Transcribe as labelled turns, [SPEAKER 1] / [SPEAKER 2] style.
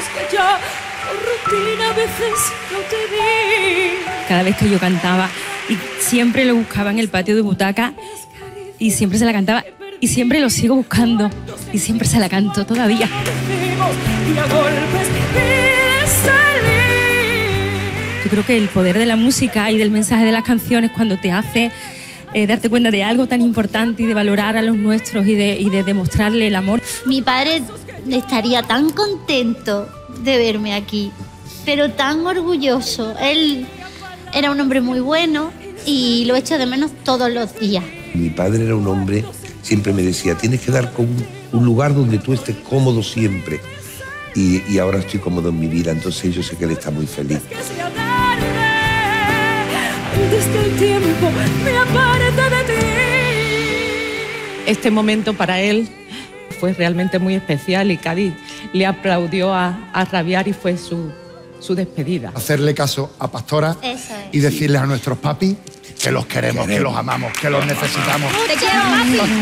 [SPEAKER 1] fin a veces no te vi.
[SPEAKER 2] Cada vez que yo cantaba y siempre lo buscaba en el patio de butaca y siempre se la cantaba y siempre lo sigo buscando y siempre se la canto todavía. Yo creo que el poder de la música y del mensaje de las canciones cuando te hace eh, darte cuenta de algo tan importante y de valorar a los nuestros y de, y de demostrarle el amor.
[SPEAKER 3] Mi padre estaría tan contento de verme aquí, pero tan orgulloso. Él era un hombre muy bueno y lo echo de menos todos los días.
[SPEAKER 4] Mi padre era un hombre, siempre me decía, tienes que dar con un lugar donde tú estés cómodo siempre. Y, y ahora estoy cómodo en mi vida, entonces yo sé que él está muy feliz.
[SPEAKER 5] Este momento para él fue realmente muy especial y Cádiz le aplaudió a, a rabiar y fue su, su despedida.
[SPEAKER 6] hacerle caso a Pastora
[SPEAKER 3] Eso es.
[SPEAKER 6] y decirles a nuestros papis que los queremos, que los amamos, que los necesitamos.
[SPEAKER 3] Te quiero, papi.